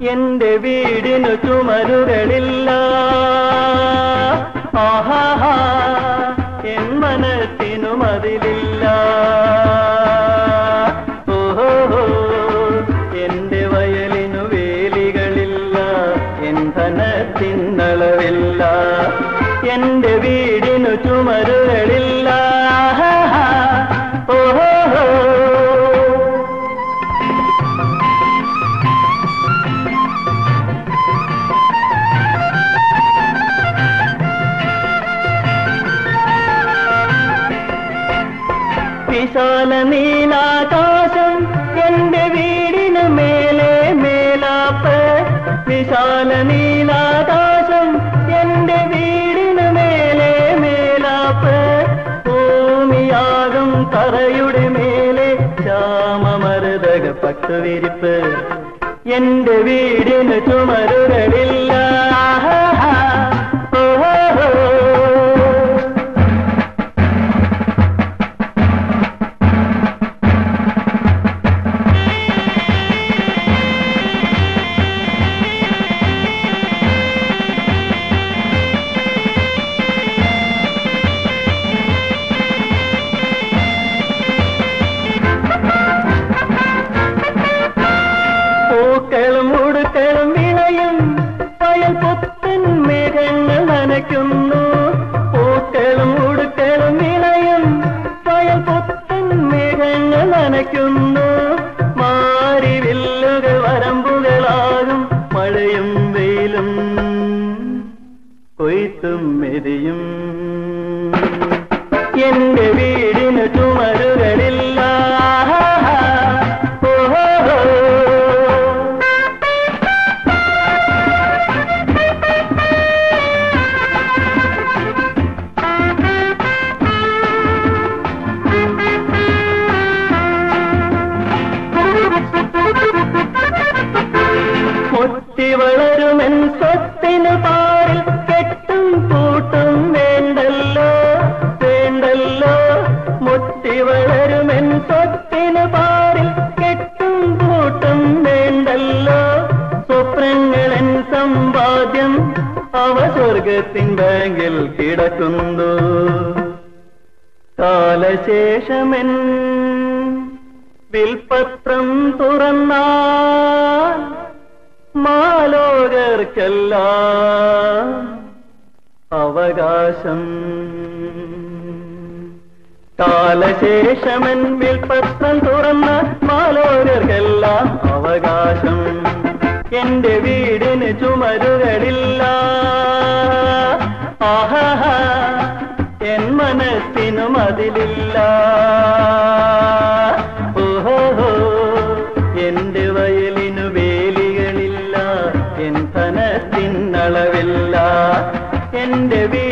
എന്റെ വീടിനു ചുമരുകളില്ല. ആഹാ എൻ മനസ്സിനു മതിലില്ല ഓഹോ എന്റെ വയലിനു വേലികളില്ല. എൻ ധനത്തിനളവില്ല എന്റെ വീടിനു ചുമരുകളില്ല. വിശാല നീലാകാശം എന്റെ വീടിന് മേലെ മേലാപ്പ്. വിശാല നീലാകാശം എന്റെ വീടിന് മേലെ മേലാപ്പ്. ഭൂമിയാകും തറയുടെ മേലെ ശ്യാമമരുതക പട്ടുവിരിപ്പ്. എന്റെ വീടിന് ചുമരുകളില്ല. എന്റെ സ്വർഗത്തിൻ ബാങ്കിൽ കിടക്കുന്നു. കാലശേഷമെൻ വിൽപത്രം തുറന്നാൽ മാലോകർക്കെല്ലാം അവകാശം. കാലശേഷമൻ വിൽപത്രം തുറന്ന മാലോകർക്കെല്ലാം അവകാശം. എന്റെ വീടിന് ചുമരുകളില്ല മനത്തിനും അതിലില്ല. ഓഹോ എന്റെ വയലിനു വേലികളില്ല എൻ ധനത്തിനളവില്ല എന്റെ വീ